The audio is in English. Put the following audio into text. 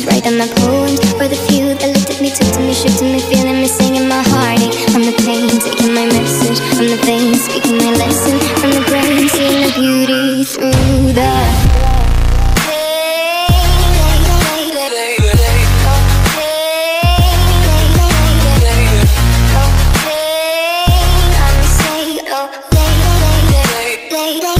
Masses, writing my poems for the few that looked at me, took to me, shook to me, feeling me, singing my heartache from the pain, taking my message from the veins, speaking my lesson from the brain, seeing the beauty through the third,